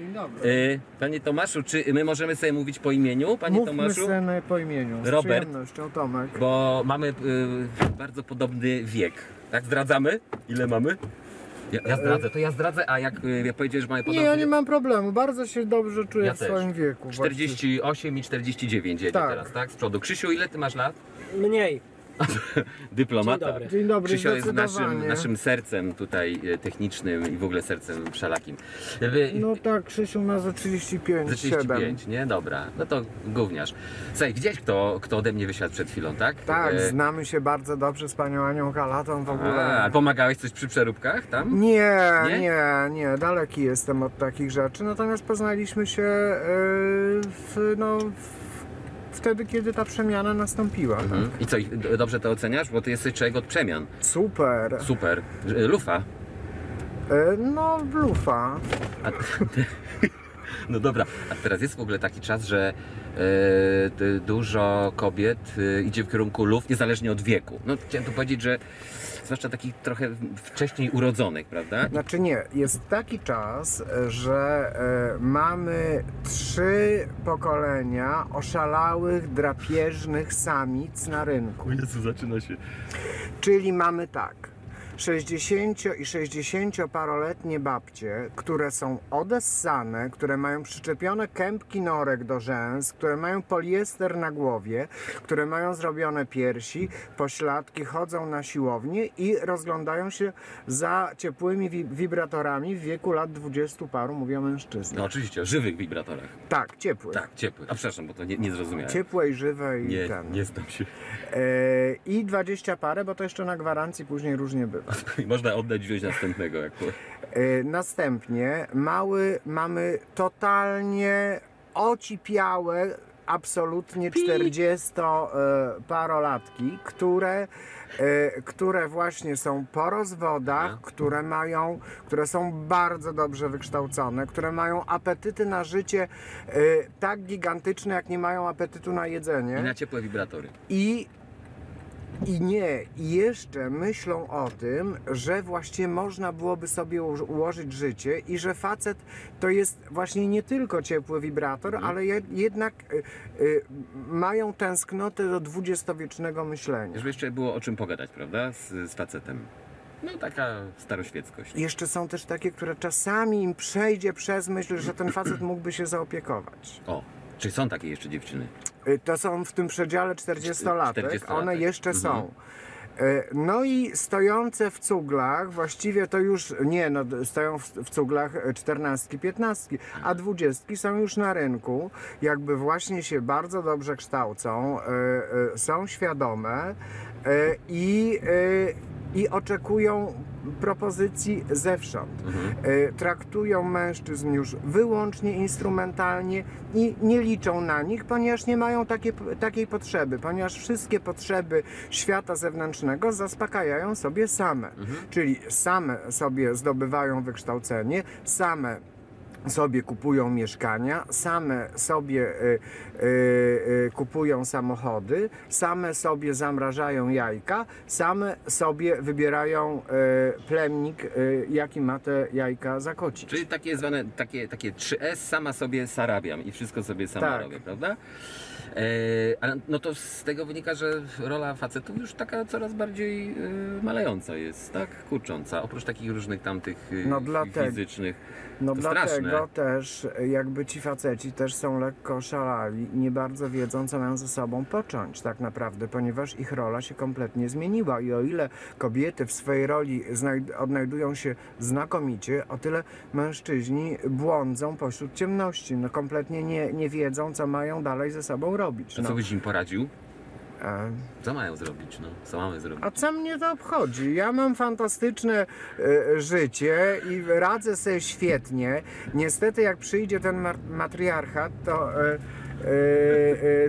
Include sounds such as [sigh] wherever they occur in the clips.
Dzień dobry. Y, Panie Tomaszu, czy my możemy sobie mówić po imieniu, panie Mówmy Tomaszu? po imieniu. Z Robert. przyjemnością, Tomek. Bo mamy y, bardzo podobny wiek. Tak zdradzamy? Ile mamy? Ja, ja zdradzę, to ja zdradzę, a jak, y, jak powiedziesz, że mamy Nie, podobny ja nie mam problemu. Bardzo się dobrze czuję Ja w też. swoim wieku. właściwie. 48 i 49 jedzie Tak. teraz, tak? Z przodu. Krzysiu, ile ty masz lat? Mniej. [laughs] Dyplomata. Dzień dobry. Dzień dobry, Krzysio jest naszym, naszym sercem tutaj e, technicznym i w ogóle sercem wszelakim. Wy, No tak, Krzysiu ma za 35, Za 7. 35, nie? Dobra, no to gówniarz. Słuchaj, widziałeś kto, kto ode mnie wysiadł przed chwilą, tak? Tak, E, znamy się bardzo dobrze z panią Anią Kalatą w ogóle. a, pomagałeś coś przy przeróbkach tam? Nie, Nie? nie, nie, daleki jestem od takich rzeczy. Natomiast poznaliśmy się e, w, no, w, wtedy, kiedy ta przemiana nastąpiła. Mhm. I co, i d- dobrze to oceniasz? Bo ty jesteś człowiek od przemian. Super. Super. E, Lufa. E, no, blufa. A, [laughs] no dobra, a teraz jest w ogóle taki czas, że dużo kobiet e, idzie w kierunku luf, niezależnie od wieku. No chciałem tu powiedzieć, że zwłaszcza takich trochę wcześniej urodzonych, prawda? Znaczy nie, jest taki czas, że e, mamy trzy pokolenia oszalałych, drapieżnych samic na rynku. Jezu, zaczyna się. Czyli mamy tak. 60 i 60-paroletnie babcie, które są odessane, które mają przyczepione kępki norek do rzęs, które mają poliester na głowie, które mają zrobione piersi, pośladki, chodzą na siłownię i rozglądają się za ciepłymi wi- wibratorami w wieku lat 20 paru, mówią mężczyzny. No oczywiście, o żywych wibratorach. Tak, ciepłych. Tak, ciepły. A przepraszam, bo to nie, nie zrozumiałem. Ciepłe i żywe i Nie, ten. nie znam się. E, I 20 parę, bo to jeszcze na gwarancji później różnie bywa. [laughs] Można oddać wziąć następnego. Jak... E, Następnie mały, mamy totalnie ocipiałe, absolutnie 40-parolatki, które, e, które właśnie są po rozwodach, No. które mają, które są bardzo dobrze wykształcone, które mają apetyty na życie e, tak gigantyczne, jak nie mają apetytu na I jedzenie. na ciepłe wibratory. I, I nie, jeszcze myślą o tym, że właśnie można byłoby sobie ułożyć życie i że facet to jest właśnie nie tylko ciepły wibrator, Mhm. ale je, jednak y, y, mają tęsknotę do dwudziestowiecznego myślenia. Żeby jeszcze było o czym pogadać, prawda? Z, z facetem. No taka staroświeckość. Jeszcze są też takie, które czasami im przejdzie przez myśl, że ten facet mógłby się zaopiekować. O, czy są takie jeszcze dziewczyny? Y, To są w tym przedziale 40-latek, 40-latek. one jeszcze Mhm. są. Y, No i stojące w cuglach, właściwie to już nie, no stoją w, w cuglach 14, 15, a 20 są już na rynku, jakby właśnie się bardzo dobrze kształcą, y, y, są świadome i, y, i oczekują propozycji zewsząd. Y, Traktują mężczyzn już wyłącznie instrumentalnie i nie liczą na nich, ponieważ nie mają takie, takiej potrzeby, ponieważ wszystkie potrzeby świata zewnętrznego zaspokajają sobie same. Czyli same sobie zdobywają wykształcenie, same sobie kupują mieszkania, same sobie y, y, y, kupują samochody, same sobie zamrażają jajka, same sobie wybierają y, plemnik, y, jaki ma te jajka zakocić. Czyli takie zwane, takie, takie 3S, sama sobie sarabiam i wszystko sobie sama Tak. robię, prawda? E, ale no to z tego wynika, że rola facetów już taka coraz bardziej malejąca jest, tak? Kurcząca. Oprócz takich różnych tamtych No dlatego- fizycznych. No to dlatego straszne. też jakby ci faceci też są lekko szalali i nie bardzo wiedzą, co mają ze sobą począć tak naprawdę, ponieważ ich rola się kompletnie zmieniła i o ile kobiety w swojej roli odnajdują się znakomicie, o tyle mężczyźni błądzą pośród ciemności, no kompletnie nie, nie wiedzą, co mają dalej ze sobą robić. A No. co byś im poradził? E, Co mają zrobić? No, co mamy zrobić? A co mnie to obchodzi? Ja mam fantastyczne e, życie i radzę sobie świetnie. Niestety, jak przyjdzie ten matriarchat, to, e,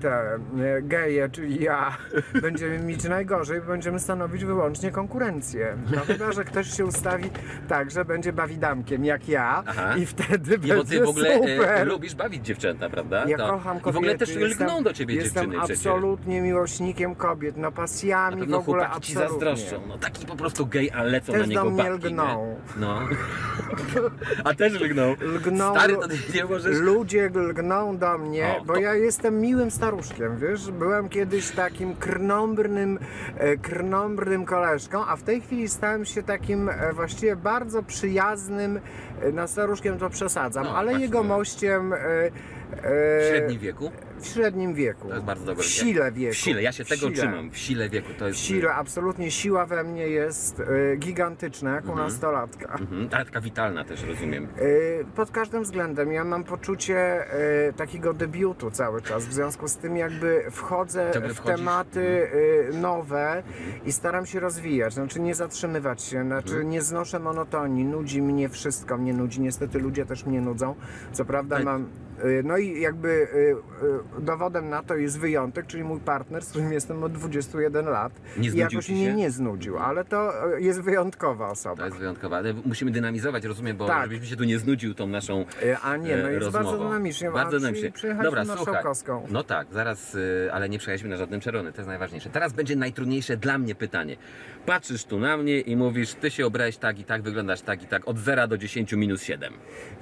te e, geje, czyli ja, będziemy mieć najgorzej, bo będziemy stanowić wyłącznie konkurencję. No chyba, że ktoś się ustawi tak, że będzie bawidamkiem jak ja Aha. i wtedy Nie, bo będzie ty w ogóle e, super. lubisz bawić dziewczęta, prawda? Ja To- kocham I kobiety. w ogóle też jestem, lgną do ciebie Jestem dziewczyny przecież. absolutnie miłośnikiem kobiet, no pasjami w ogóle chłopaki ci absolutnie. zazdroszczą. No taki po prostu gej, a lecą Też na niego do mnie babki, lgną. Nie? No. A też lgną. Lgną, Stary, to nie możesz... Ludzie lgną do mnie, O, bo ja jestem miłym staruszkiem, wiesz? Byłem kiedyś takim krnąbrnym, e, krnąbrnym koleżką, a w tej chwili stałem się takim e, właściwie bardzo przyjaznym, e, na staruszkiem to przesadzam, No, ale właśnie. jegomościem e, e, W średnim wieku? W średnim wieku. To jest bardzo dobre. W sile wieku. W sile, ja się W tego sile. trzymam. W sile wieku to W jest... sile, absolutnie siła we mnie jest e, gigantyczna, jak u nastolatka. Mhm. Ale taka witalna też, rozumiem. Y, Pod każdym względem ja mam poczucie y, takiego debiutu cały czas. W związku z tym jakby wchodzę Ciągle w wchodzisz? tematy y, nowe i staram się rozwijać. Znaczy nie zatrzymywać się, znaczy Mhm. nie znoszę monotonii. Nudzi mnie wszystko, mnie nudzi. Niestety ludzie też mnie nudzą. Co prawda Tak. mam. Y, No i jakby y, y, dowodem na to jest wyjątek, czyli mój partner, z którym jestem od 21 lat. Nie I jakoś mnie się? nie znudził, ale to jest wyjątkowa To osoba. jest wyjątkowe, ale musimy dynamizować, rozumiem, bo Tak. żebyś się tu nie znudził tą naszą A nie, no jest rozmową. bardzo dynamicznie. Bardzo dynamicznie. Dobra, na słuchaj. Szałkowską. No tak, zaraz, ale nie przejechaliśmy na żadnym czerwony, to jest najważniejsze. Teraz będzie najtrudniejsze dla mnie pytanie. Patrzysz tu na mnie i mówisz, ty się obrałeś tak i tak, wyglądasz tak i tak, od 0 do 10 minus 7.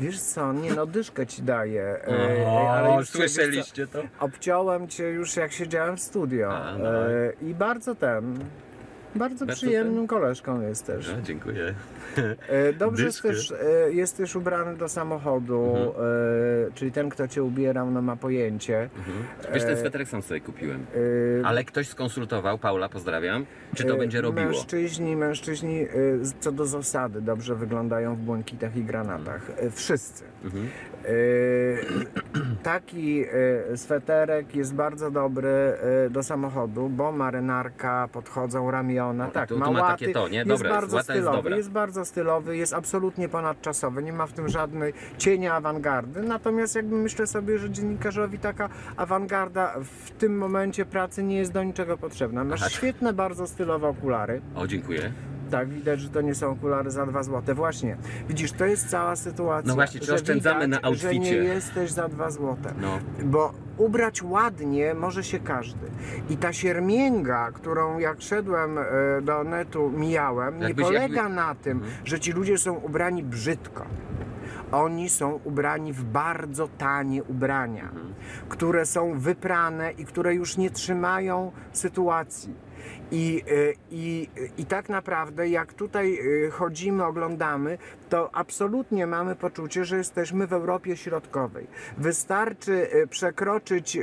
Wiesz co, nie no, dyszkę ci daję. E, O, ale już słyszeliście to? Obciąłem cię już jak siedziałem w studio. A, no. I bardzo ten. Bardzo Bardzo przyjemnym koleżką jesteś. No, dziękuję. E, Dobrze Dyszkę. jesteś, e, jesteś ubrany do samochodu, Mhm. e, czyli ten, kto cię ubierał, no ma pojęcie. Wiesz, E, ten sweterek sam sobie kupiłem. E, Ale ktoś skonsultował, Paula, pozdrawiam, czy to e, będzie robiło. Mężczyźni, mężczyźni e, co do zasady dobrze wyglądają w błękitach i granatach. E, Wszyscy. Mhm. E, Taki e, sweterek jest bardzo dobry e, do samochodu, bo marynarka, podchodzą No, tak, tu- ma ma łaty, takie to, nie? jest Dobre jest, bardzo łata jest stylowy, dobra. jest bardzo stylowy, jest absolutnie ponadczasowy, nie ma w tym żadnej cienia awangardy, natomiast jakby myślę sobie, że dziennikarzowi taka awangarda w tym momencie pracy nie jest do niczego potrzebna. Masz Aha. świetne, bardzo stylowe okulary, O, dziękuję. Tak, widać, że to nie są okulary za 2 złote. Właśnie, widzisz, to jest cała sytuacja. No właśnie, czy oszczędzamy widać, na że nie outficie? jesteś za 2 złote. No. Bo ubrać ładnie może się każdy. I ta siermięga, którą jak szedłem e, do netu mijałem, nie Jakbyś- polega jakby- na tym, że ci ludzie są ubrani brzydko. Oni są ubrani w bardzo tanie ubrania, które są wyprane i które już nie trzymają sytuacji. I, e, i, I tak naprawdę, jak tutaj e, chodzimy, oglądamy, to absolutnie mamy poczucie, że jesteśmy w Europie Środkowej. Wystarczy e, przekroczyć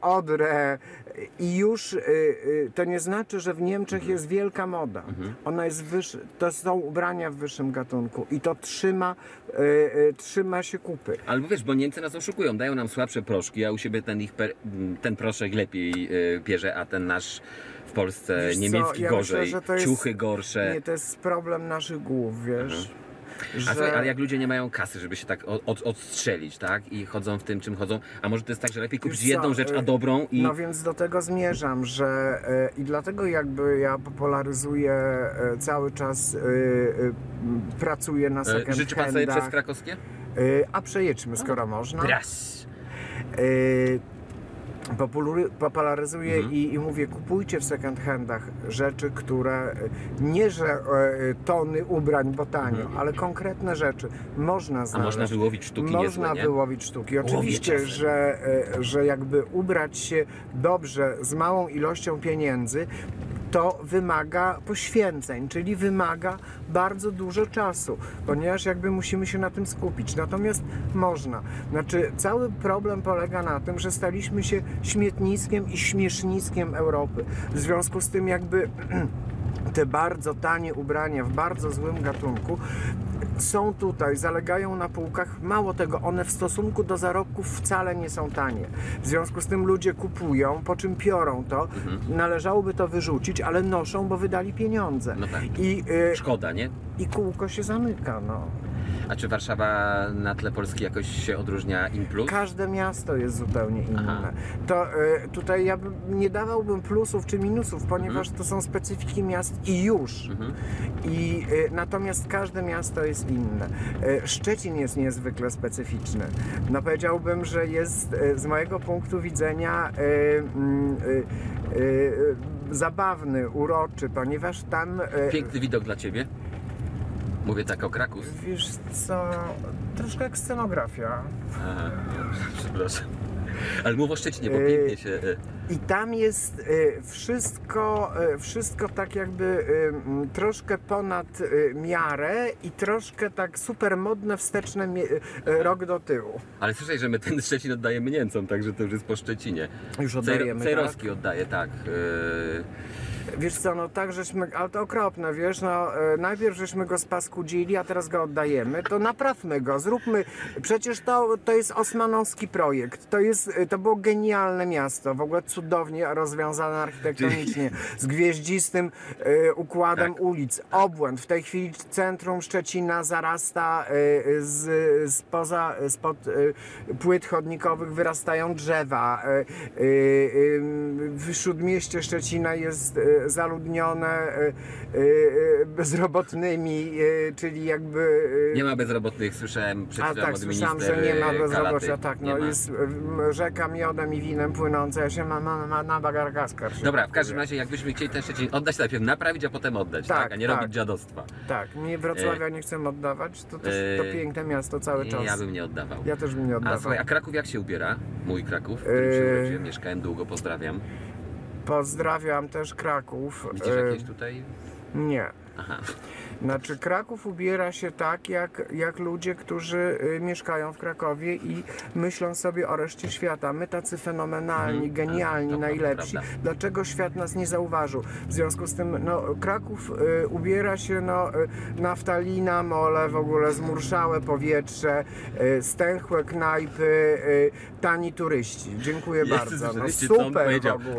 Odrę i już e, e, to nie znaczy, że w Niemczech jest wielka moda. Ona jest wyższa, to są ubrania w wyższym gatunku i to trzyma, e, trzyma się kupy. Ale wiesz, bo Niemcy nas oszukują, dają nam słabsze proszki, a u siebie ten ich per, ten proszek lepiej y, bierze, a ten nasz w Polsce Wiesz co, niemiecki ja gorzej, myślę, jest- ciuchy gorsze. Nie, to jest problem naszych głów, wiesz. A Że... słuchaj, ale jak ludzie nie mają kasy, żeby się tak od, od, odstrzelić, tak? I chodzą w tym, czym chodzą. A może to jest tak, że lepiej kupić co, jedną rzecz, a y, dobrą i. No więc do tego zmierzam, że e, i dlatego jakby ja popularyzuję e, cały czas, pracuję na second życzy pan sobie przez krakowskie? A przejedźmy, skoro można. Raz. Popularyzuję Mhm. i, i mówię, kupujcie w second handach rzeczy, które e, nie, że e, tony ubrań, bo tanio, ale konkretne rzeczy można Mhm. A znaleźć. można wyłowić sztuki Można niezłe, nie? wyłowić sztuki. Oczywiście, że, e, że jakby ubrać się dobrze z małą ilością pieniędzy, to wymaga poświęceń, czyli wymaga bardzo dużo czasu, ponieważ jakby musimy się na tym skupić. Natomiast można. Znaczy, cały problem polega na tym, że staliśmy się śmietniskiem i śmieszniskiem Europy. W związku z tym jakby [clears throat] te bardzo tanie ubrania w bardzo złym gatunku są tutaj, zalegają na półkach. Mało tego, one w stosunku do zarobków wcale nie są tanie. W związku z tym ludzie kupują, po czym piorą to. Należałoby to wyrzucić, ale noszą, bo wydali pieniądze. No tak. I, y, Szkoda, nie? I kółko się zamyka, no. A czy Warszawa na tle Polski jakoś się odróżnia in plus? Każde miasto jest zupełnie inne. Aha. To y, tutaj ja bym, nie dawałbym plusów czy minusów, ponieważ Mhm. to są specyfiki miast i już. Mhm. I, y, natomiast każde miasto jest inne. Y, Szczecin jest niezwykle specyficzny. No powiedziałbym, że jest y, z mojego punktu widzenia y, mm, y, zabawny, uroczy, ponieważ tam... Piękny widok dla Ciebie. Mówię tak o Krakus. Wiesz co, troszkę jak scenografia. Aha, [laughs] przepraszam. Ale mów o Szczecinie, bo Yy, pięknie się... I tam jest y, wszystko, y, wszystko tak jakby y, troszkę ponad miarę i troszkę tak super modne, wsteczne rok do tyłu. Ale słyszaj, że my ten Szczecin oddajemy Niemcom, także to już jest po Szczecinie. Już oddajemy, tak? Cejrowski oddaje, tak. Wiesz co, no tak żeśmy, ale to okropne, wiesz, no najpierw żeśmy go spaskudzili, a teraz go oddajemy, to naprawmy go, zróbmy, przecież to, to jest osmanowski projekt, to jest, to było genialne miasto, w ogóle cudownie rozwiązane architektonicznie, z gwieździstym y, układem Tak. ulic, obłęd, w tej chwili centrum Szczecina zarasta y, z, spoza, spod y, płyt chodnikowych wyrastają drzewa, y, y, w śródmieście Szczecina jest y, zaludnione y, y, y, bezrobotnymi, czyli jakby... Nie ma bezrobotnych, słyszałem przed a chwilą tak, od słyszałam, minister że nie ma bezrobocia, Kalaty. tak, no ma. jest rzeka miodem i winem płynąca, ja się ma, na Bagargaskar. się Dobra, w każdym razie jakbyśmy chcieli ten Szczecin oddać, to najpierw naprawić, a potem oddać, tak? Tak, A nie tak. robić dziadostwa. Tak, mnie Wrocławia nie chcę oddawać, to też to E, piękne miasto cały czas. Ja bym nie oddawał. Ja też bym nie A oddawał. słuchaj, a Kraków jak się ubiera? Mój Kraków, w którym się Eee. urodziłem, mieszkałem długo, pozdrawiam. Pozdrawiam też Kraków. Widzisz E, jakieś tutaj? Nie. Aha. Znaczy Kraków ubiera się tak, jak, jak ludzie, którzy y, mieszkają w Krakowie i myślą sobie o reszcie świata. My tacy fenomenalni, Mhm. genialni, najlepsi. Dlaczego świat nas nie zauważył? W związku z tym no, Kraków y, ubiera się no, y, naftalina, mole, w ogóle zmurszałe powietrze, y, stęchłe knajpy, y, tani turyści. Dziękuję bardzo. No, super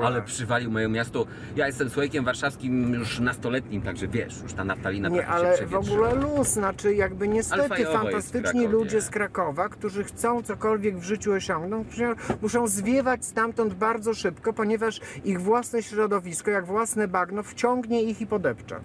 ale przywalił moje miasto. Ja jestem człowiekiem warszawskim już nastoletnim, także wiesz, już ta naftalina Nie, ale w ogóle luz, znaczy jakby niestety fantastyczni ludzie z Krakowa, którzy chcą cokolwiek w życiu osiągnąć, muszą- muszą zwiewać stamtąd bardzo szybko, ponieważ ich własne środowisko, jak własne bagno, wciągnie ich i podepcze.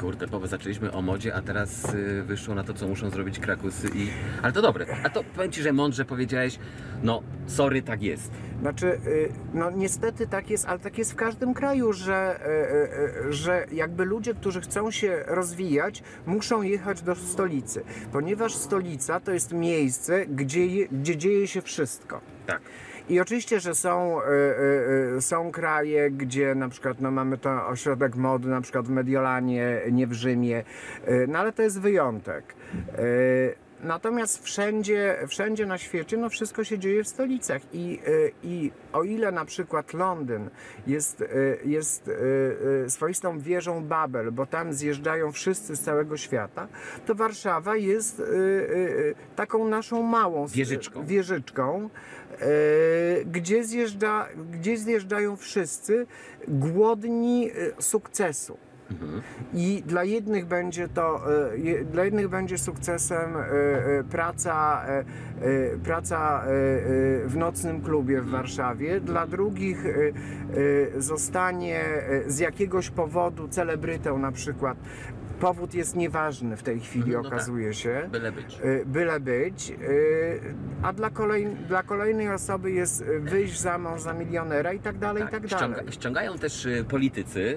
Kurde, bo zaczęliśmy o modzie, a teraz y, wyszło na to, co muszą zrobić Krakusy i... Ale to dobre. A to powiem Ci, że mądrze powiedziałeś, no sorry, tak jest. Znaczy, y, no niestety tak jest, ale tak jest w każdym kraju, że, y, y, y, że jakby ludzie, którzy chcą się rozwijać, muszą jechać do stolicy, ponieważ stolica to jest miejsce, gdzie, gdzie dzieje się wszystko. Tak. I oczywiście, że są, y, y, y, są kraje, gdzie na przykład no, mamy to ośrodek mody, na przykład w Mediolanie, nie w Rzymie, no ale to jest wyjątek. Natomiast wszędzie, wszędzie na świecie no wszystko się dzieje w stolicach i, i o ile na przykład Londyn jest, jest swoistą wieżą Babel, bo tam zjeżdżają wszyscy z całego świata, to Warszawa jest taką naszą małą Wieżyczką. wieżyczką e, gdzie, zjeżdża, gdzie zjeżdżają wszyscy głodni e, sukcesu. I dla jednych będzie to, e, dla jednych będzie sukcesem e, e, praca, e, e, praca e, e, w nocnym klubie w Warszawie, dla drugich e, e, zostanie e, z jakiegoś powodu celebrytą na przykład. Powód jest nieważny w tej chwili, no tak. okazuje się Byle być. y, byle być, y, a dla, kolej, dla kolejnej osoby jest y, wyjść za mąż za milionera i tak dalej, i tak dalej. ściąga, ściągają też politycy,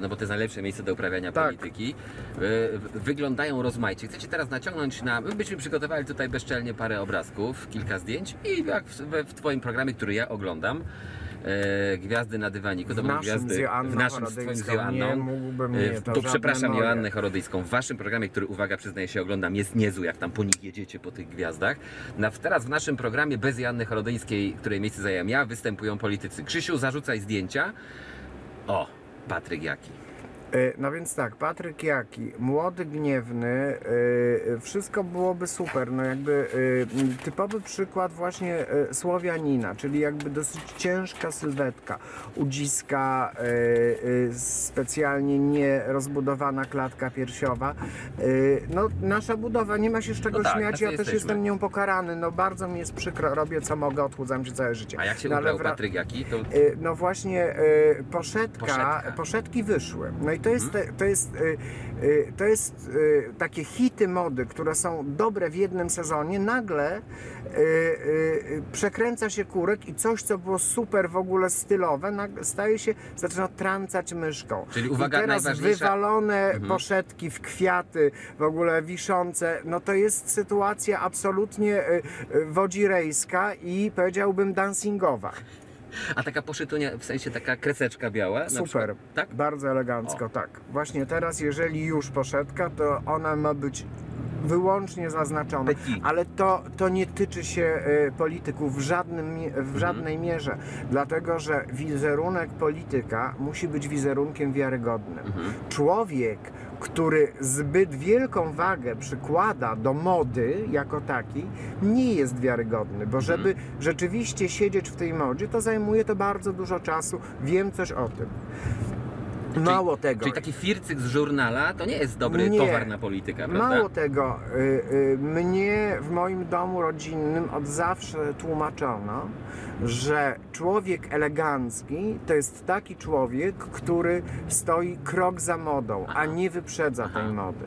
no bo to jest najlepsze miejsce do uprawiania Tak. polityki. Wyglądają rozmaicie. Chcecie teraz naciągnąć na. My byśmy przygotowali tutaj bezczelnie parę obrazków, kilka zdjęć i jak w, w Twoim programie, który ja oglądam. E, Gwiazdy na dywaniku, to naszym gwiazdy w naszym z twoim z. Joanną. Nie mógłbym, E, nie, to tu przepraszam moje. Joannę Chorodyjską. W waszym programie, który uwaga, przyznaję się, oglądam, jest niezły, jak tam po nich jedziecie po tych gwiazdach. Na, teraz w naszym programie bez Joanny Chorodyjskiej, której miejsce zająłem ja, występują politycy. Krzysiu, zarzucaj zdjęcia. O, Patryk Jaki. E, No więc tak, Patryk Jaki, młody, gniewny, e, wszystko byłoby super. No jakby e, typowy przykład właśnie Słowianina, czyli jakby dosyć ciężka sylwetka, udziska, specjalnie nie rozbudowana klatka piersiowa. No nasza budowa, nie ma się z czego No tak, śmiać, ja też jesteśmy. jestem nią pokarany. No bardzo mi jest przykro, robię co mogę, odchudzam się całe życie. A jak się no, ubrał Patryk Jaki, to No właśnie, poszetka, Poszetka. poszetki wyszły. No i to jest, to jest, y, y, to jest y, takie hity mody, które są dobre w jednym sezonie, nagle przekręca się kurek i coś, co było super w ogóle stylowe, staje się, zaczyna trącać myszką. Czyli uwaga, I teraz najważniejsza- wywalone poszetki w kwiaty, w ogóle wiszące, no to jest sytuacja absolutnie wodzirejska i powiedziałbym dancingowa. A taka poszytunia, w sensie taka kreseczka biała? Super. Tak? Bardzo elegancko, tak. Właśnie teraz, jeżeli już poszetka, to ona ma być wyłącznie zaznaczona. Ale to, to nie tyczy się e, polityków w, żadnym, mi- Mhm. w żadnej mierze, dlatego że wizerunek polityka musi być wizerunkiem wiarygodnym. Mhm. Człowiek, który zbyt wielką wagę przykłada do mody jako takiej, nie jest wiarygodny, bo żeby Mhm. rzeczywiście siedzieć w tej modzie, to zajmuje to bardzo dużo czasu. Wiem coś o tym. Mało tego. Czyli taki fircyk z żurnala to nie jest dobry Nie. towar na politykę, prawda? Mało tego, y, y, mnie w moim domu rodzinnym od zawsze tłumaczono, że człowiek elegancki to jest taki człowiek, który stoi krok za modą, a nie wyprzedza Aha. tej mody.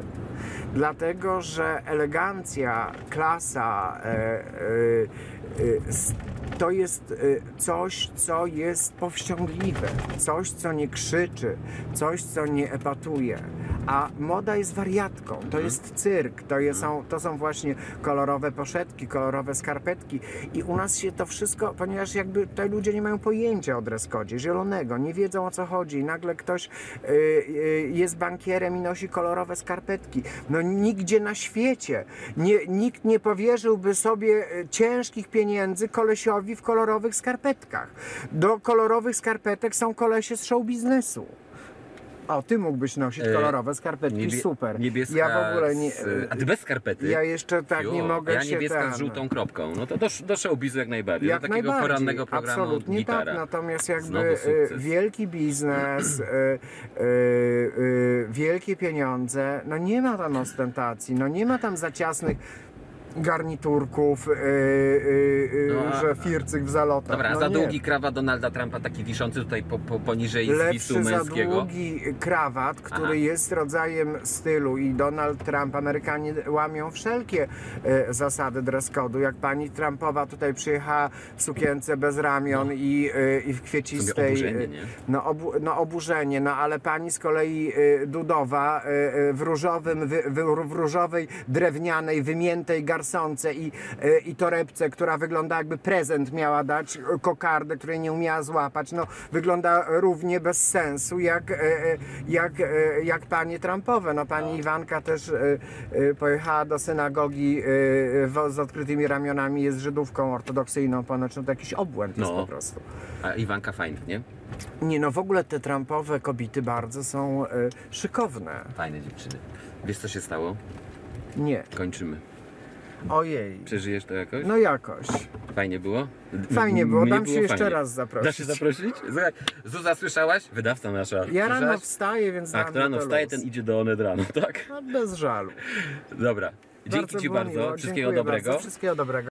Dlatego, że elegancja, klasa, e, e, e, to jest e, coś, co jest powściągliwe, coś, co nie krzyczy, coś, co nie epatuje. A moda jest wariatką, to jest cyrk, to, jest, są, to są właśnie kolorowe poszetki, kolorowe skarpetki. I u nas się to wszystko, ponieważ jakby te ludzie nie mają pojęcia o dress codzie, zielonego, nie wiedzą o co chodzi. I nagle ktoś y, y, jest bankierem i nosi kolorowe skarpetki. No nigdzie na świecie nie, nikt nie powierzyłby sobie y, ciężkich pieniędzy kolesiowi w kolorowych skarpetkach. Do kolorowych skarpetek są kolesie z show biznesu. O, ty mógłbyś nosić E, kolorowe skarpetki, Niebie- super. Niebieska ja w ogóle nie. Z, a ty bez skarpety? Ja jeszcze tak Fiu, nie mogę a ja się niebieska ten... z żółtą kropką. No to do, do showbizu jak najbardziej. Jak do takiego najbardziej, porannego programu absolutnie gitara. tak. Natomiast jakby sukces. wielki biznes, e, e, wielkie pieniądze, no nie ma tam ostentacji, no nie ma tam za ciasnych garniturków, e, e, No, że fircyk w zalotach. Dobra, no za nie. długi krawat Donalda Trumpa, taki wiszący tutaj po, po, poniżej zwisu Lepszy za męskiego. długi krawat, który Aha. jest rodzajem stylu i Donald Trump, Amerykanie łamią wszelkie e, zasady dress code'u. Jak pani Trumpowa tutaj przyjechała w sukience bez ramion i, e, i w kwiecistej... oburzenie, e, nie? No, obu, no oburzenie, no ale pani z kolei Dudowa w różowym, wy, wy, w różowej, drewnianej, wymiętej garsonce i, e, i torebce, która wygląda jakby prezent miała dać, e, kokardę, której nie umiała złapać, no wygląda równie bez sensu jak, e, jak, jak panie Trumpowe. No pani Iwanka też pojechała do synagogi z odkrytymi ramionami, jest Żydówką ortodoksyjną ponoć, no to jakiś obłęd jest No. po prostu. A Iwanka fajna, nie? Nie no, w ogóle te Trumpowe kobiety bardzo są e, szykowne. Fajne dziewczyny. Wiesz co się stało? Nie. Kończymy. Ojej. Przeżyjesz to jakoś? No jakoś. Fajnie było? Fajnie było, dam ci jeszcze raz zaprosić. Dasz się zaprosić? Słuchaj, Zuza, słyszałaś? Wydawca nasza. Ja rano wstaję, więc A dam kto rano wstaje, ten idzie do Onet rano, tak? No, bez żalu. Dobra. Dzięki Ci było bardzo. miło. Wszystkiego Dziękuję dobrego. Bardzo. Wszystkiego dobrego.